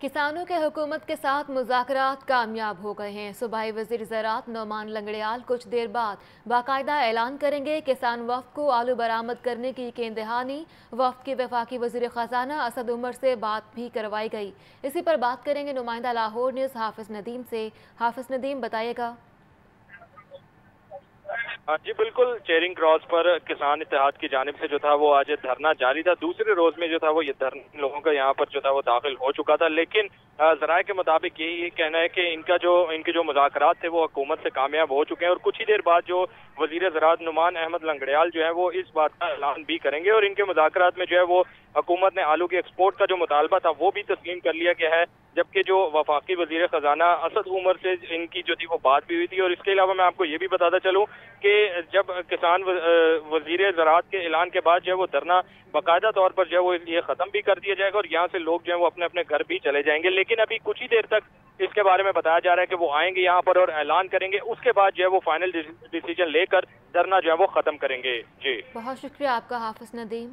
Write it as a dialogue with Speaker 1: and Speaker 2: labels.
Speaker 1: کسانوں کے حکومت کے ساتھ مذاکرات کامیاب ہو گئے ہیں۔ صوبائی وزیر زراعت نعمان لنگڑیال کچھ دیر بعد باقاعدہ اعلان کریں گے کسان وفد کو آلو برآمد کرنے کی ایک دہانی وفد کے وفاقی وزیر خزانہ اسد عمر سے بات بھی کروائی گئی۔ اسی پر بات کریں گے نمائندہ لاہور نیوز حافظ ندیم سے۔ حافظ ندیم، بتائیے گا۔
Speaker 2: ہاں جی بالکل چیرنگ کراس پر کسان اتحاد کی جانب سے جو تھا وہ آج دھرنا جاری تھا۔ دوسرے روز میں جو تھا وہ یہ دھرنا لوگوں کا یہاں پر جو تھا وہ داخل ہو چکا تھا۔ لیکن ذرائع کے مطابق یہی کہنا ہے کہ ان کا جو، ان کے جو مذاکرات تھے وہ حکومت سے کامیاب ہو چکے ہیں اور کچھ ہی دیر بعد جو وزیر زراعت نمان احمد لنگڑیال جو ہے وہ اس بات کا اعلان بھی کریں گے اور ان کے مذاکرات میں جو ہے وہ حکومت نے آلو کے ایکسپورٹ کا جو مطالبہ تھا وہ بھی تسلیم کر لیا گیا ہے، جبکہ جو وفاقی وزیر خزانہ اسد عمر سے ان کی جو تھی وہ بات بھی ہوئی تھی اور اس کے علاوہ میں آپ کو یہ بھی بتاتا چلوں کہ جب کسان وزیر زراعت کے اعلان کے بعد جو ہے وہ دھرنا باقاعدہ طور پر جو ہے وہ یہ ختم بھی کر دیا جائے گا اور یہاں سے لوگ جو ہے وہ اپنے اپنے گھر بھی چلے جائیں گے، لیکن ابھی کچھ ہی دیر تک اس کے بارے میں بتایا جا رہا ہے کہ وہ آئیں گے یہاں پر اور اعلان کریں گے، اس کے بعد جو ہے وہ فائنل ڈیسیجن لے کر دھرنا جو ہے وہ ختم کریں گے۔ جی۔
Speaker 1: بہت شکریہ آپ کا حافظ ندیم۔